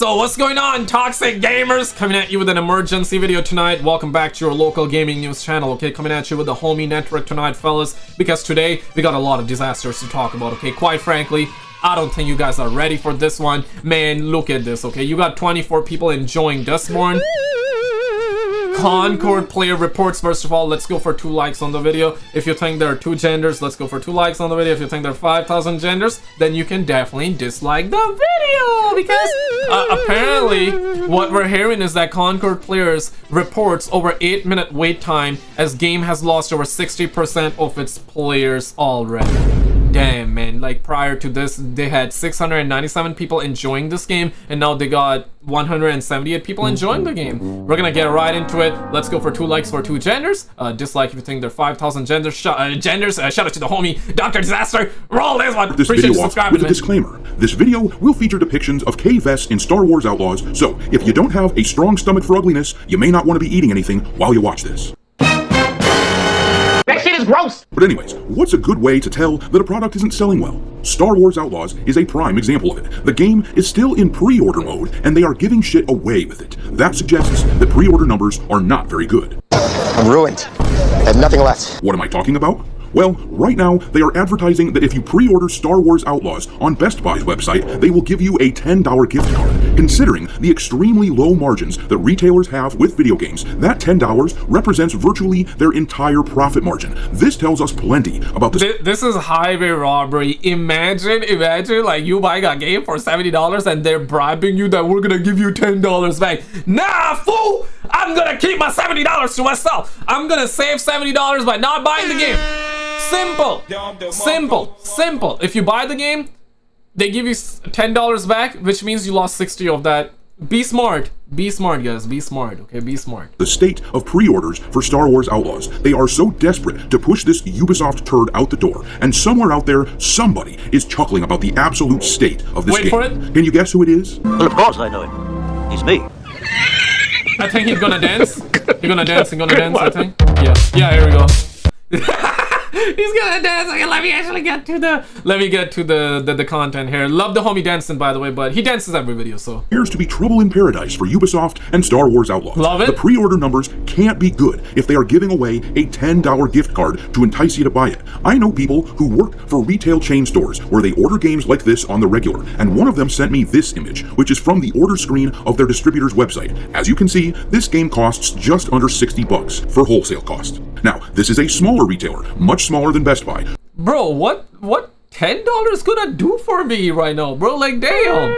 So what's going on, toxic gamers? Coming at you with an emergency video tonight. Welcome back to your local gaming news channel, okay? Coming at you with the homie network tonight, fellas, because today we got a lot of disasters to talk about, okay? Quite frankly, I don't think you guys are ready for this one. Man, look at this, okay? You got 24 people enjoying Dustborn. Concord player reports. First of all, let's go for two likes on the video. If you think there are two genders, let's go for two likes on the video. If you think there are 5,000 genders, then you can definitely dislike the video because uh, apparently what we're hearing is that Concord players reports over 8 minute wait time as game has lost over 60% of its players already damn man. Like prior to this they had 697 people enjoying this game and now they got 178 people enjoying the game. We're gonna get right into it. Let's go for two likes for two genders. Uh, dislike if you think there are 5,000 genders. Sh uh, genders. Uh, shout out to the homie Dr. Disaster. Roll this one. This Appreciate video with a disclaimer. This video will feature depictions of Kay Vess in Star Wars Outlaws so if you don't have a strong stomach for ugliness you may not want to be eating anything while you watch this is gross! But anyways, what's a good way to tell that a product isn't selling well? Star Wars Outlaws is a prime example of it. The game is still in pre-order mode, and they are giving shit away with it. That suggests that pre-order numbers are not very good. I'm ruined. I have nothing left. What am I talking about? Well, right now, they are advertising that if you pre-order Star Wars Outlaws on Best Buy's website, they will give you a $10 gift card. Considering the extremely low margins that retailers have with video games, that $10 represents virtually their entire profit margin. This tells us plenty about this. This is highway robbery. Imagine, imagine, like you buying a game for $70 and they're bribing you that we're gonna give you $10 back. Nah, fool! I'm gonna keep my $70 to myself. I'm gonna save $70 by not buying the game. Simple. Simple. Simple. If you buy the game, they give you $10 back, which means you lost 60 of that. Be smart. Be smart, guys. Be smart, okay? Be smart. The state of pre-orders for Star Wars Outlaws. They are so desperate to push this Ubisoft turd out the door, and somewhere out there, somebody is chuckling about the absolute state of this Wait game. for it. Can you guess who it is? Well, of course I know him. He's me. I think he's gonna dance. He's gonna dance. He's gonna dance. I think. Yeah. Yeah. Here we go. He's gonna dance. Okay, let me actually get to the let me get to the, the the content here. Love the homie dancing by the way, but he dances every video, so appears to be trouble in paradise for Ubisoft and Star Wars Outlaws. Love it. The pre-order numbers can't be good if they are giving away a $10 gift card to entice you to buy it. I know people who work for retail chain stores where they order games like this on the regular, and one of them sent me this image, which is from the order screen of their distributor's website. As you can see, this game costs just under 60 bucks for wholesale cost. Now, this is a smaller retailer, much smaller than Best Buy. Bro, what what ten dollars gonna do for me right now, bro? Like damn.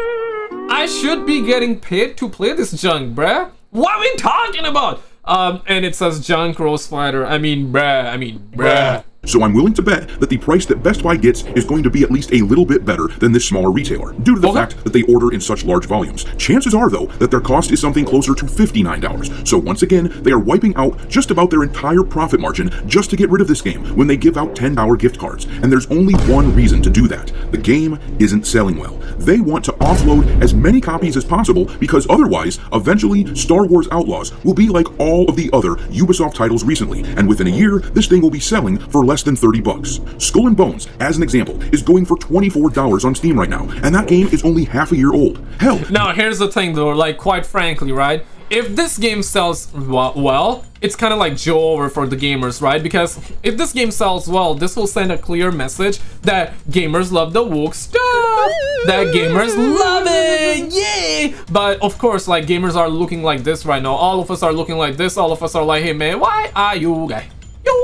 I should be getting paid to play this junk, bruh. What are we talking about? Um, and it says junk rose fighter. I mean, bruh. I mean, bruh. So I'm willing to bet that the price that Best Buy gets is going to be at least a little bit better than this smaller retailer, due to the okay. fact that they order in such large volumes. Chances are, though, that their cost is something closer to $59. So once again, they are wiping out just about their entire profit margin just to get rid of this game when they give out $10 gift cards. And there's only one reason to do that. The game isn't selling well. They want to offload as many copies as possible because otherwise, eventually, Star Wars Outlaws will be like all of the other Ubisoft titles recently, and within a year, this thing will be selling for less than 30 bucks. Skull and Bones, as an example, is going for $24 on Steam right now, and that game is only half a year old. Hell. Now, here's the thing though, like, quite frankly, right? If this game sells well, it's kind of like Joe over for the gamers, right? Because if this game sells well, this will send a clear message that gamers love the woke stuff, that gamers love it, yay! But of course, like gamers are looking like this right now. All of us are looking like this. All of us are like, hey man, why are you gay?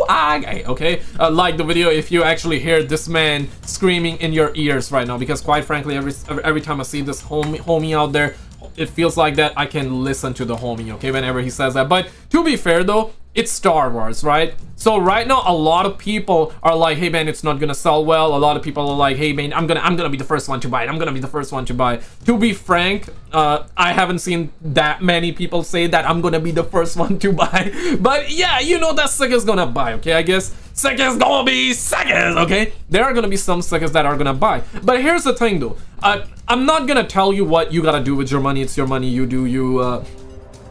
Gay, okay? Uh, like the video if you actually hear this man screaming in your ears right now because quite frankly, every every time I see this homie, homie out there it feels like that I can listen to the homie, okay, whenever he says that. But to be fair though, it's Star Wars, right? So right now, a lot of people are like, hey man, it's not gonna sell well. A lot of people are like, hey man, I'm gonna I'm gonna be the first one to buy it. I'm gonna be the first one to buy it. To be frank, uh, I haven't seen that many people say that I'm gonna be the first one to buy. But yeah, you know that is gonna buy, okay? I guess suckers gonna be suckers, okay? There are gonna be some suckers that are gonna buy. But here's the thing though, uh, I'm not gonna tell you what you gotta do with your money. It's your money, you do you. Uh,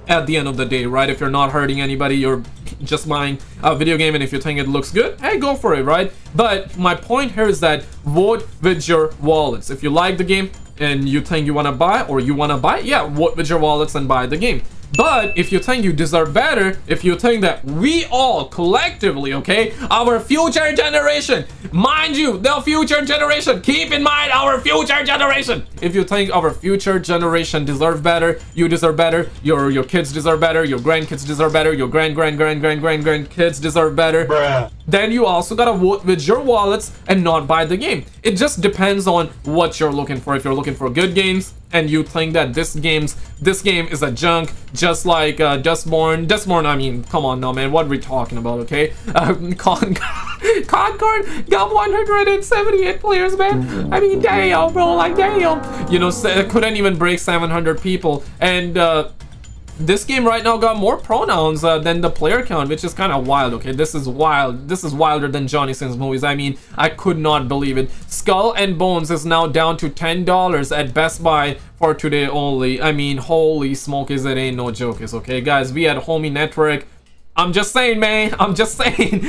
at the end of the day, right? If you're not hurting anybody, you're just buying a video game and if you think it looks good, hey, go for it, right? But my point here is that vote with your wallets. If you like the game, and you think you want to buy or you want to buy, yeah, vote with your wallets and buy the game. But if you think you deserve better, if you think that we all collectively, okay, our future generation, mind you, the future generation, keep in mind our future generation. If you think our future generation deserve better, you deserve better, your your kids deserve better, your grandkids deserve better, your grand grand grand grand grand grandkids deserve better, Bruh. Then you also gotta vote with your wallets and not buy the game. It just depends on what you're looking for. If you're looking for good games and you think that this game's this game is a junk, just like uh, Dustborn. Dustborn, I mean, come on now, man. What are we talking about, okay? Um, Con Concord got 178 players, man. I mean, damn, bro, like damn. You know, couldn't even break 700 people, and. uh this game right now got more pronouns uh, than the player count, which is kind of wild. Okay, this is wild. This is wilder than Johnny Sins movies. I mean, I could not believe it. Skull and Bones is now down to ten dollars at Best Buy for today only. I mean, holy smokes, it ain't no joke. Is okay, guys. We at Homie Network. I'm just saying, man. I'm just saying.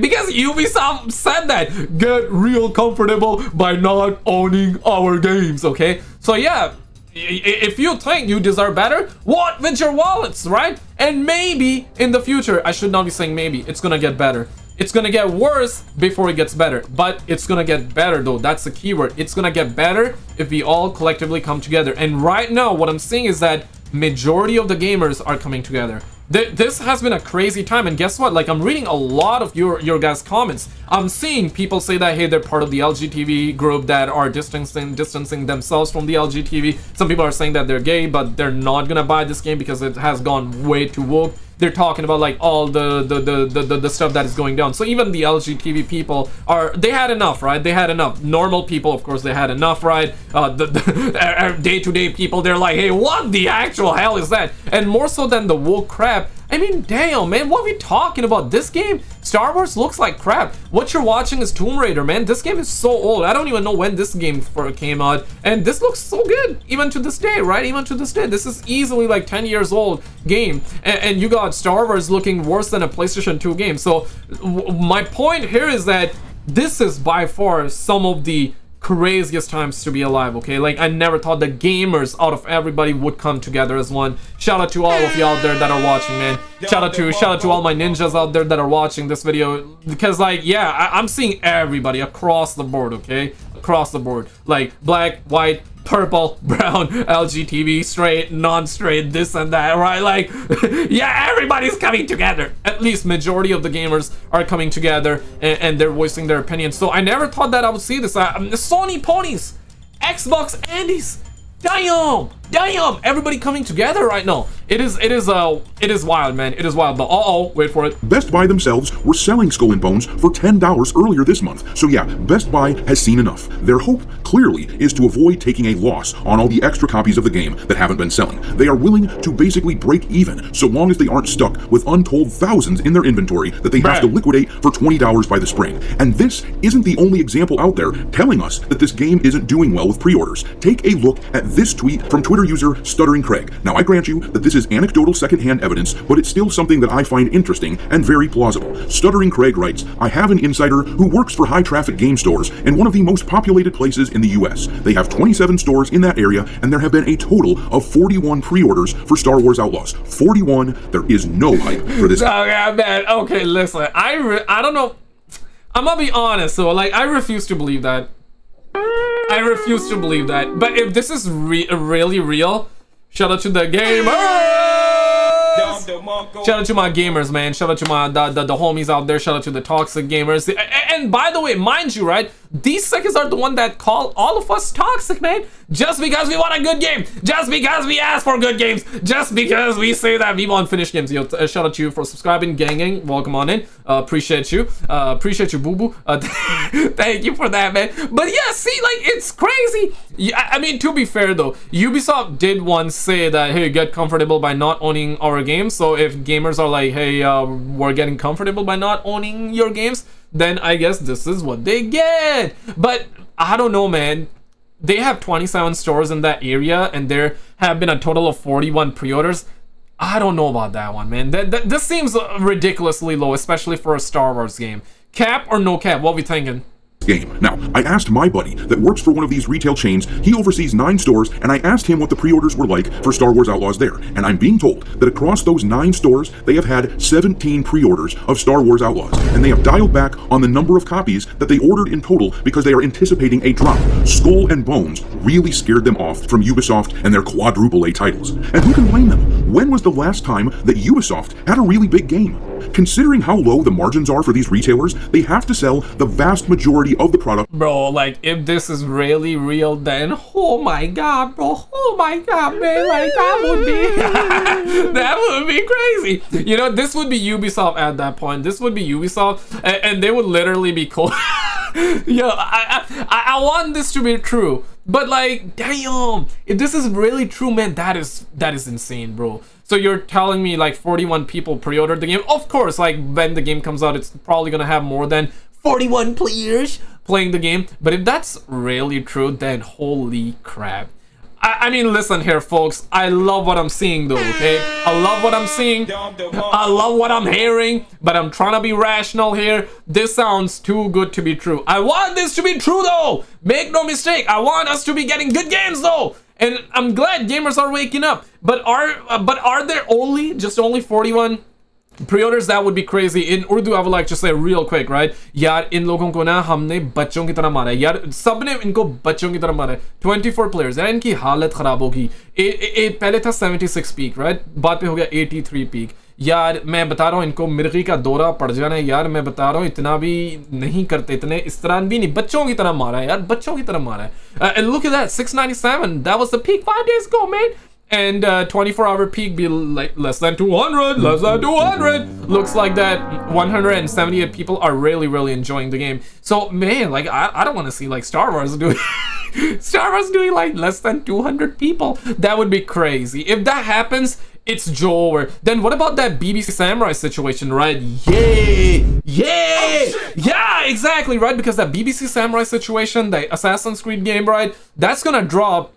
because Ubisoft said that. Get real comfortable by not owning our games, okay? So, yeah, if you think you deserve better, what with your wallets, right? And maybe in the future, I should not be saying maybe, it's gonna get better. It's gonna get worse before it gets better, but it's gonna get better though. That's the keyword. It's gonna get better if we all collectively come together. And right now, what I'm seeing is that majority of the gamers are coming together. Th this has been a crazy time, and guess what? Like, I'm reading a lot of your your guys' comments. I'm seeing people say that hey, they're part of the LGTV group that are distancing distancing themselves from the LGTV. Some people are saying that they're gay, but they're not gonna buy this game because it has gone way too woke they're talking about like all the the, the the, the the stuff that is going down. So even the lgtv people are they had enough right? They had enough. Normal people of course they had enough right? Uh the, the day-to-day people they're like hey what the actual hell is that? And more so than the woke crap I mean, damn, man, what are we talking about? This game, Star Wars looks like crap. What you're watching is Tomb Raider, man. This game is so old. I don't even know when this game came out. And this looks so good, even to this day, right? Even to this day. This is easily like 10 years old game. And, and you got Star Wars looking worse than a PlayStation 2 game. So my point here is that this is by far some of the craziest times to be alive, okay? Like, I never thought the gamers out of everybody would come together as one. Shout out to all of you out there that are watching, man. Shout out to, shout out to all my ninjas out there that are watching this video. Because, like, yeah, I, I'm seeing everybody across the board, okay? Across the board. Like, black, white, purple, brown, LGTV, straight, non-straight, this and that, right? Like, yeah, everybody's coming together. At least majority of the gamers are coming together and, and they're voicing their opinions. So I never thought that I would see this. Uh, Sony ponies, Xbox Andes, damn, damn, everybody coming together right now. It is, it is, uh, it is wild, man. It is wild. But uh oh, wait for it. Best Buy themselves were selling Skull and Bones for $10 earlier this month. So yeah, Best Buy has seen enough. Their hope, clearly, is to avoid taking a loss on all the extra copies of the game that haven't been selling. They are willing to basically break even, so long as they aren't stuck with untold thousands in their inventory that they have to liquidate for $20 by the spring. And this isn't the only example out there telling us that this game isn't doing well with pre-orders. Take a look at this tweet from Twitter user Stuttering Craig. Now, I grant you that this is anecdotal secondhand evidence, but it's still something that I find interesting and very plausible. Stuttering Craig writes, I have an insider who works for high traffic game stores in one of the most populated places in the US. They have 27 stores in that area, and there have been a total of 41 pre orders for Star Wars Outlaws. 41, there is no hype for this. Oh, okay, man. Okay, listen. I, re- I don't know. I'm gonna be honest, so like, I refuse to believe that. I refuse to believe that. But if this is re- really real, shout out to the gamers! Shout out to my gamers, man. Shout out to my the, the, the homies out there. Shout out to the toxic gamers. And, and by the way, mind you, right? These suckers are the one that call all of us toxic, man. Just because we want a good game. Just because we ask for good games. Just because we say that we want finished games. Yo, uh, shout out to you for subscribing, gang. Welcome on in. Uh, appreciate you. Uh, appreciate you, boo boo. Uh, thank you for that, man. But yeah, see, like it's crazy. Yeah, I mean, to be fair though, Ubisoft did once say that hey, get comfortable by not owning our games. So if gamers are like, hey, uh, we're getting comfortable by not owning your games, then I guess this is what they get. But I don't know, man. They have 27 stores in that area, and there have been a total of 41 pre-orders. I don't know about that one, man. That, that, this seems ridiculously low, especially for a Star Wars game. Cap or no cap? What we thinking? Game. Now, I asked my buddy that works for one of these retail chains, he oversees nine stores, and I asked him what the pre orders were like for Star Wars Outlaws there. And I'm being told that across those nine stores, they have had 17 pre orders of Star Wars Outlaws, and they have dialed back on the number of copies that they ordered in total because they are anticipating a drop. Skull and Bones really scared them off from Ubisoft and their quadruple A titles. And who can blame them? When was the last time that Ubisoft had a really big game? Considering how low the margins are for these retailers, they have to sell the vast majority of the product. Bro, like, if this is really real, then oh my god, bro, oh my god, man, like, that would be, that would be crazy. You know, this would be Ubisoft at that point. This would be Ubisoft, and, and they would literally be cool. Yo, I, I, I want this to be true. But like, damn, if this is really true, man, that is that is insane, bro. So you're telling me like 41 people pre-ordered the game? Of course, like when the game comes out, it's probably gonna have more than 41 players playing the game. But if that's really true, then holy crap. I, I mean, listen here, folks. I love what I'm seeing, though, okay? I love what I'm seeing. I love what I'm hearing, but I'm trying to be rational here. This sounds too good to be true. I want this to be true, though. Make no mistake. I want us to be getting good games, though. And I'm glad gamers are waking up. But are uh, but are there only just only 41 preorders that would be crazy in Urdu I like to say real quick right यार इन लोगों को ना हमने बच्चों की तरह मारा है यार सबने इनको बच्चों की तरह मारा है 24 प्लेयर्स यार इनकी हालत खराब होगी पहले था 76 पीक राइट बाद पे हो गया 83 पीक यार मैं बता रहा हूँ इनको मिर्गी का दौरा पड़ जाना है यार मैं बता रहा हूँ इतना भी नहीं करते इतने इस तरह भी नहीं बच्चों की तरह मारा है यार बच्चों की तरह मारा है look that 697 that was the peak 5 days go and uh, 24 hour peak be like less than 200 less than 200 looks like that 178 people are really really enjoying the game so man like i, I don't want to see like star wars doing star wars doing like less than 200 people that would be crazy if that happens it's Joe Then what about that BBC Samurai situation, right? Yay! Yay! Yeah, exactly, right? Because that BBC Samurai situation, the Assassin's Creed game, right? That's gonna drop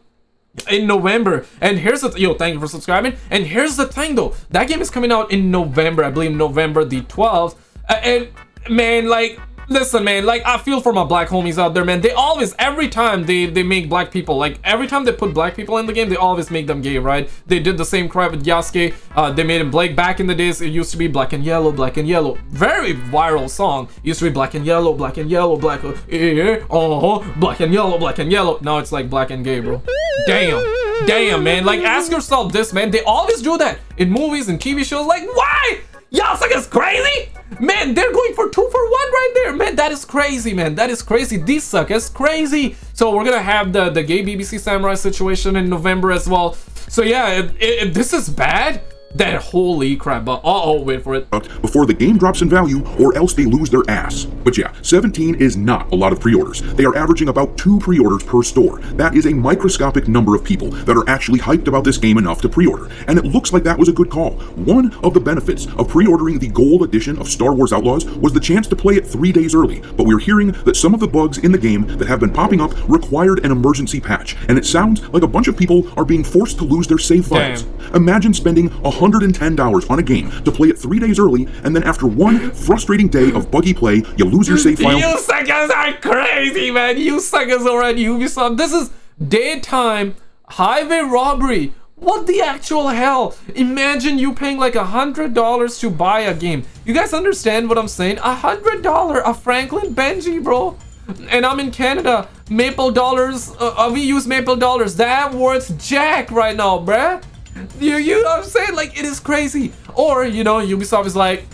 in November. And here's the yo, thank you for subscribing. And here's the thing though, that game is coming out in November, I believe November the 12th. Uh, and man, like listen man like i feel for my black homies out there man. They always every time they they make black people like every time they put black people in the game they always make them gay right? They did the same crap with yasuke. Uh, they made him black back in the days. It used to be black and yellow black and yellow. Very viral song. It used to be black and yellow black and yellow black uh, uh, black and yellow black and yellow. Now it's like black and gay bro. Damn. Damn man. Like ask yourself this man. They always do that in movies and tv shows. Like why y'all it's crazy Man, they're going for two for one right there. Man, that is crazy, man. That is crazy. These suck is crazy. So we're gonna have the, the gay BBC Samurai situation in November as well. So yeah, this is bad, that holy crap, but uh-oh, wait for it. Before the game drops in value, or else they lose their ass. But yeah, 17 is not a lot of pre-orders. They are averaging about two pre-orders per store. That is a microscopic number of people that are actually hyped about this game enough to pre-order. And it looks like that was a good call. One of the benefits of pre-ordering the gold edition of Star Wars Outlaws was the chance to play it three days early. But we're hearing that some of the bugs in the game that have been popping up required an emergency patch. And it sounds like a bunch of people are being forced to lose their save files. Damn. Imagine spending a $110 on a game to play it three days early, and then after one frustrating day of buggy play, you lose your save file. You suckers are crazy, man. You suckers are at Ubisoft. This is daytime highway robbery. What the actual hell? Imagine you paying like a hundred dollars to buy a game. You guys understand what I'm saying? A hundred dollar, a Franklin Benji, bro. And I'm in Canada. Maple dollars, uh, uh we use maple dollars. That worth jack right now, bruh. You, you know what I'm saying? Like, it is crazy. Or, you know, Ubisoft is like,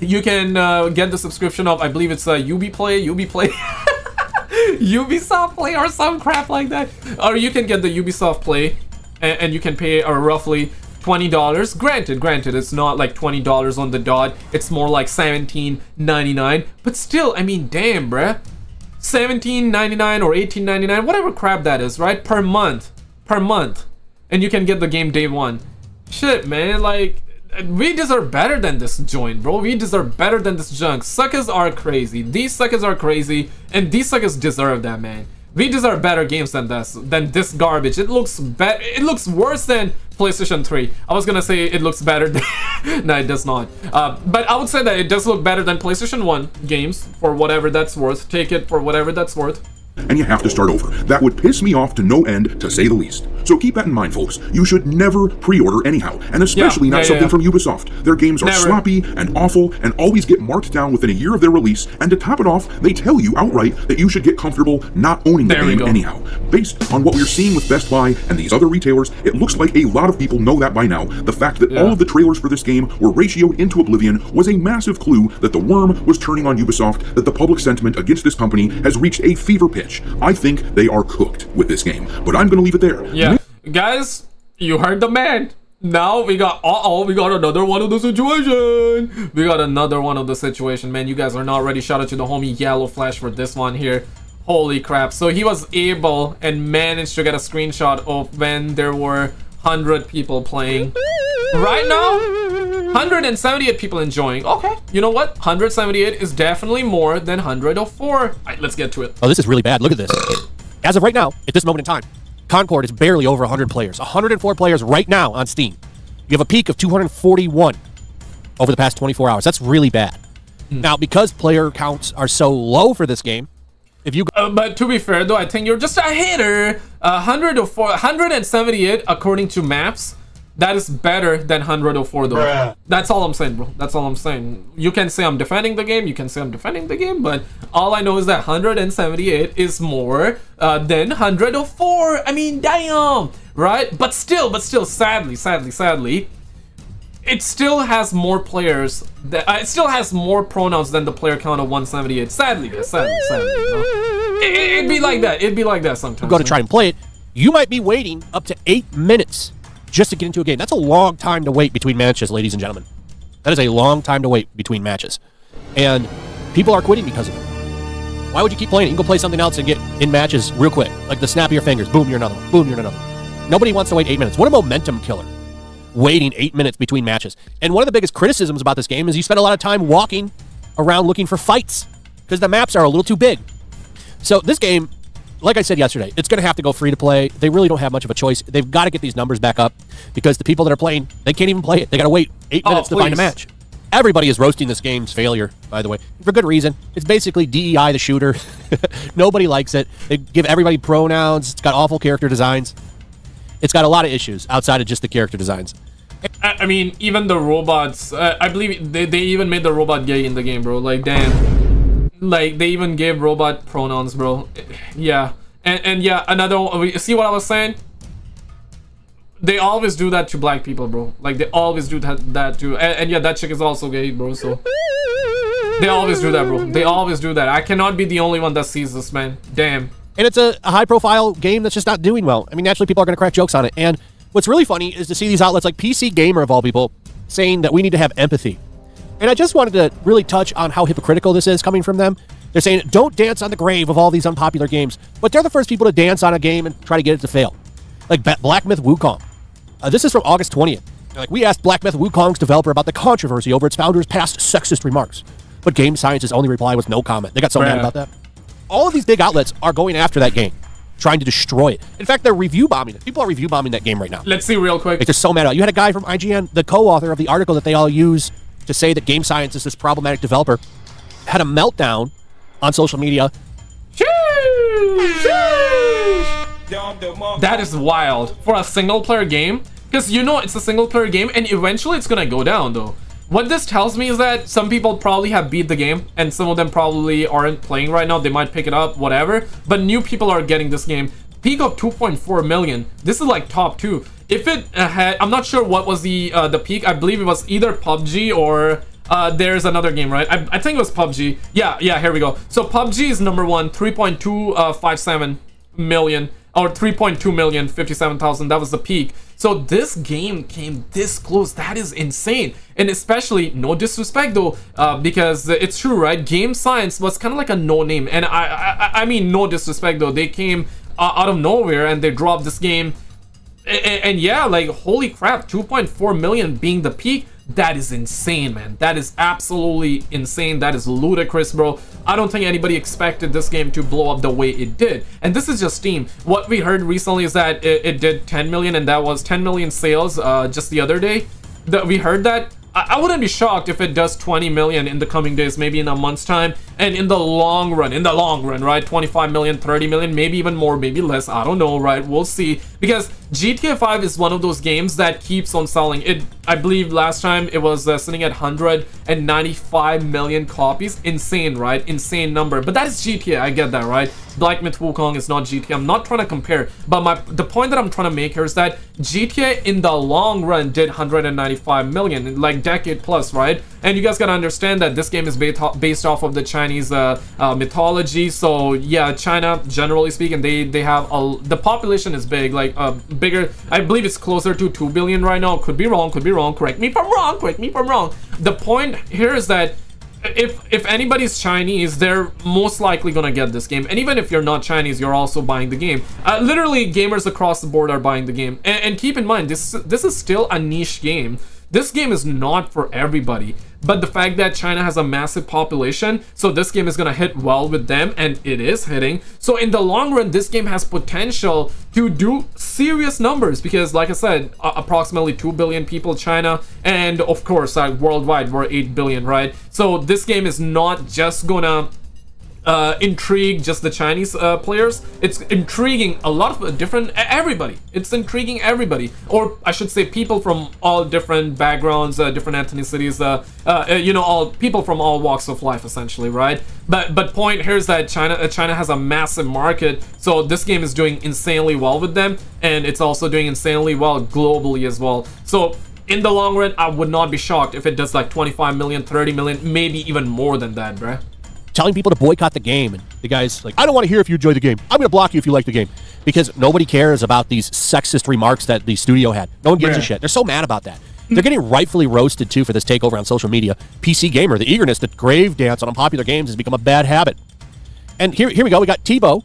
you can uh, get the subscription of, I believe it's uh, Ubiplay, Ubiplay. Ubisoft Play or some crap like that. Or you can get the Ubisoft Play and, and you can pay uh, roughly $20. Granted, granted, it's not like $20 on the dot. It's more like $17.99. But still, I mean, damn, bruh. $17.99 or $18.99, whatever crap that is, right? Per month. Per month and you can get the game day one. Shit, man, like, we deserve better than this joint, bro. We deserve better than this junk. Suckers are crazy. These suckers are crazy, and these suckers deserve that, man. We deserve better games than this, than this garbage. It looks bad. It looks worse than PlayStation 3. I was gonna say it looks better. no, it does not. Uh, but I would say that it does look better than PlayStation 1 games for whatever that's worth. Take it for whatever that's worth and you have to start over. That would piss me off to no end, to say the least. So keep that in mind, folks. You should never pre-order anyhow, and especially Yeah, not yeah, something yeah. from Ubisoft. Their games are Never. sloppy and awful and always get marked down within a year of their release, and to top it off, they tell you outright that you should get comfortable not owning the There game anyhow. Based on what we're seeing with Best Buy and these other retailers, it looks like a lot of people know that by now. The fact that all of the trailers for this game were ratioed into oblivion was a massive clue that the worm was turning on Ubisoft, that the public sentiment against this company has reached a fever pitch. I think they are cooked with this game, but I'm going to leave it there. Yeah, guys, you heard the man. Now we got uh oh, we got another one of the situation. We got another one of the situation, man. You guys are not ready. Shout out to the homie Yellow Flash for this one here. Holy crap! So he was able and managed to get a screenshot of when there were hundred people playing. Right now, 178 people enjoying. Okay, you know what? 178 is definitely more than 104. Alright, let's get to it. Oh, this is really bad. Look at this. As of right now, at this moment in time, Concord is barely over 100 players. 104 players right now on Steam. You have a peak of 241 over the past 24 hours. That's really bad. Now, because player counts are so low for this game, if you Uh, but to be fair, though, I think you're just a hater. Uh, 104, 178 according to maps. That is better than 104, though. That's all I'm saying, bro. That's all I'm saying. You can say I'm defending the game. You can say I'm defending the game. But all I know is that 178 is more uh, than 104. I mean, damn, right? But still, but still, sadly, sadly, sadly, it still has more players that uh, it still has more pronouns than the player count of 178 sadly guys, sadly sadly you know? it, would be like that it'd be like that sometimes go to try and play it, you might be waiting up to eight minutes just to get into a game. That's a long time to wait between matches, ladies and gentlemen. That is a long time to wait between matches. And people are quitting because of it. Why would you keep playing it? You can go play something else and get in matches real quick. Like the snap of your fingers. Boom, you're another one. Boom, you're another one. Nobody wants to wait eight minutes. What a momentum killer. Waiting eight minutes between matches. And one of the biggest criticisms about this game is you spend a lot of time walking around looking for fights because the maps are a little too big. So this game, like I said yesterday, it's going to have to go free to play. They really don't have much of a choice. They've got to get these numbers back up because the people that are playing, they can't even play it. They got to wait eight Oh, minutes to find a match. Everybody is roasting this game's failure, by the way, for good reason. It's basically DEI the shooter. Nobody likes it. They give everybody pronouns. It's got awful character designs. It's got a lot of issues outside of just the character designs. I, I mean even the robots uh, i believe they, they even made the robot gay in the game bro like damn like they even gave robot pronouns bro. Yeah. And and yeah another one see what i was saying? They always do that to black people bro. Like they always do that that too and, and yeah that chick is also gay bro so. They always do that bro. They always do that. I cannot be the only one that sees this man. Damn. And it's a, a high profile game that's just not doing well. I mean, naturally, people are going to crack jokes on it. And what's really funny is to see these outlets like PC Gamer, of all people, saying that we need to have empathy. And I just wanted to really touch on how hypocritical this is coming from them. They're saying, don't dance on the grave of all these unpopular games. But they're the first people to dance on a game and try to get it to fail. Like Black Myth Wukong. Uh, this is from August 20th. They're like, we asked Black Myth Wukong's developer about the controversy over its founder's past sexist remarks. But Game Science's only reply was no comment. They got so mad about that all of these big outlets are going after that game, trying to destroy it. In fact, they're review bombing it. People are review bombing that game right now. let's see real quick Like they're so mad about it. You had a guy from IGN, the co-author of the article that they all use to say that Game Science is this problematic developer, had a meltdown on social media. That is wild for a single player game. Because you know it's a single player game and eventually it's gonna go down though. What this tells me is that some people probably have beat the game and some of them probably aren't playing right now. They might pick it up, whatever. But new people are getting this game. Peak of 2.4 million. This is like top two. If it uh, had, I'm not sure what was the uh, the peak. I believe it was either PUBG or uh, there's another game, right? I, I think it was PUBG. Yeah, yeah, here we go. So PUBG is number one, 3.257 million or 3.2 million 57,000 that was the peak so this game came this close that is insane and especially no disrespect though uh, because it's true right game science was kind of like a no name and I, I I mean no disrespect though they came uh, out of nowhere and they dropped this game and, and yeah like holy crap 2.4 million being the peak that is insane, man. That is absolutely insane. That is ludicrous, bro. I don't think anybody expected this game to blow up the way it did. And this is just Steam. What we heard recently is that it, it did 10 million and that was 10 million sales uh, just the other day. That we heard that I, wouldn't be shocked if it does 20 million in the coming days, maybe in a month's time. And in the long run, in the long run, right? 25 million, 30 million, maybe even more, maybe less. I don't know, right? We'll see. Because GTA 5 is one of those games that keeps on selling. It, I believe last time it was uh, sitting at 195 million copies. Insane, right? Insane number. But that is GTA, I get that, right? Black Myth Wukong is not GTA. I'm not trying to compare, but my the point that I'm trying to make here is that GTA in the long run did 195 million, like decade plus, right? And you guys gotta understand that this game is based off of the Chinese uh, uh, mythology. So yeah, China, generally speaking, they they have a the population is big, like uh, bigger. I believe it's closer to two billion right now. Could be wrong. Could be wrong. Correct me if I'm wrong. Correct me if I'm wrong. The point here is that if if anybody's Chinese, they're most likely gonna get this game. And even if you're not Chinese, you're also buying the game. Uh, literally, gamers across the board are buying the game. And, and keep in mind, this this is still a niche game. This game is not for everybody, but the fact that China has a massive population, so this game is gonna hit well with them, and it is hitting. So in the long run, this game has potential to do serious numbers because, like I said, uh, approximately 2 billion people China, and of course, uh, worldwide, we're 8 billion, right? So this game is not just gonna uh, intrigue just the Chinese uh, players. It's intriguing a lot of different everybody. It's intriguing everybody, or I should say, people from all different backgrounds, uh, different ethnicities. Uh, uh, you know, all people from all walks of life, essentially, right? But but point here is that China uh, China has a massive market, so this game is doing insanely well with them, and it's also doing insanely well globally as well. So in the long run, I would not be shocked if it does like 25 million, 30 million, maybe even more than that, bruh telling people to boycott the game. And the guy's like, I don't want to hear if you enjoy the game. I'm going to block you if you like the game. Because nobody cares about these sexist remarks that the studio had. No one gives yeah. a shit. They're so mad about that. They're getting rightfully roasted too for this takeover on social media. PC Gamer, the eagerness to grave dance on unpopular games has become a bad habit. And here, here we go. We got Tebow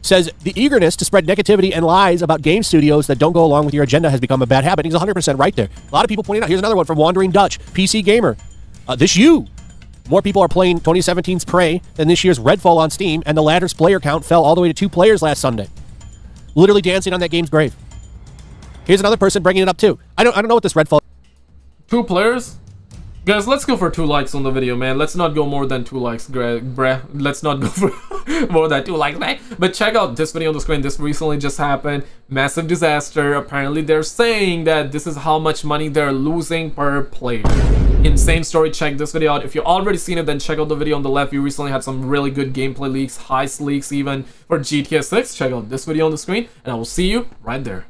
says the eagerness to spread negativity and lies about game studios that don't go along with your agenda has become a bad habit. He's 100% right there. A lot of people pointing out. Here's another one from Wandering Dutch, PC Gamer. Uh, this you more people are playing 2017's Prey than this year's Redfall on Steam, and the latter's player count fell all the way to two players last Sunday. Literally dancing on that game's grave. Here's another person bringing it up too. I don't, I don't know what this Redfall. Two players? Guys, let's go for two likes on the video, man. Let's not go more than two likes, bruh. Let's not go for more than two likes, man. But check out this video on the screen. This recently just happened. Massive disaster. Apparently, they're saying that this is how much money they're losing per player. Insane story. Check this video out. If you've already seen it, then check out the video on the left. We recently had some really good gameplay leaks, heist leaks even for GTA 6. Check out this video on the screen, and I will see you right there.